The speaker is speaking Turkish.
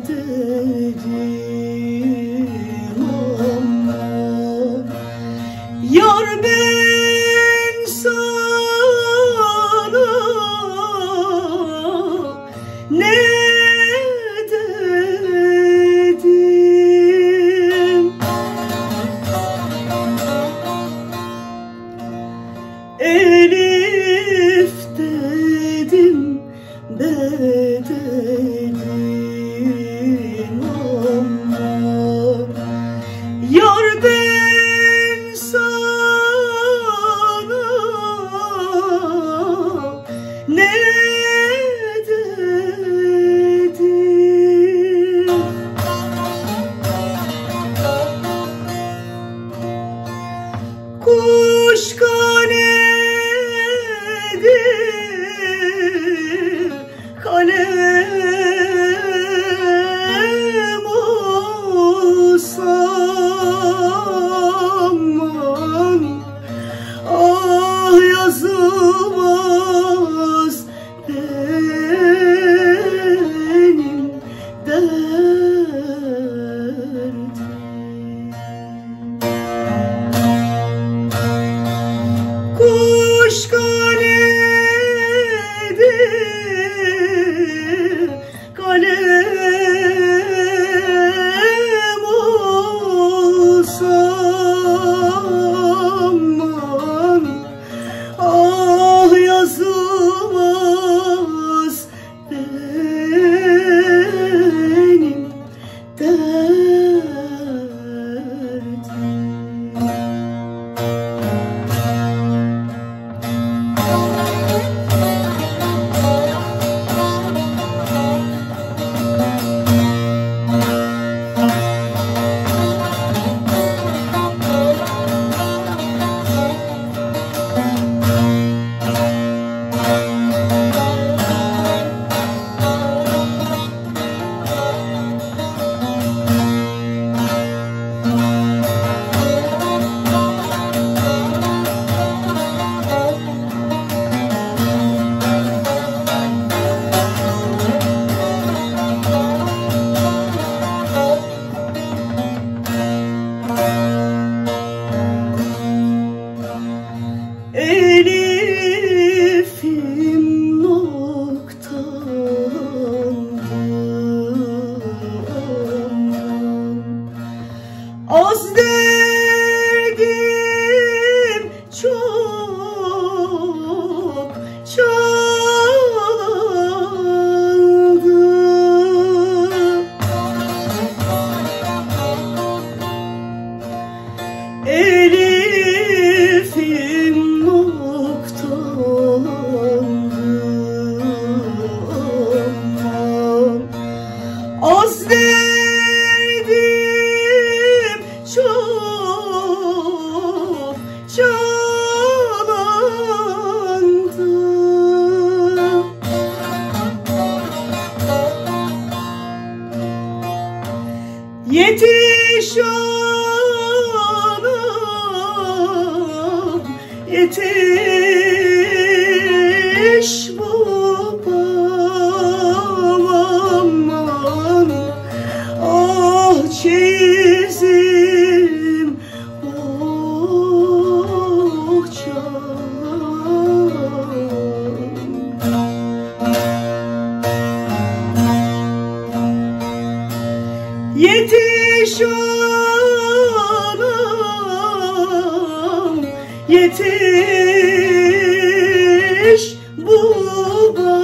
de Cusco. Yetiş oğlum, yetiş bu. Yetiş oğlum, yetiş bu babam.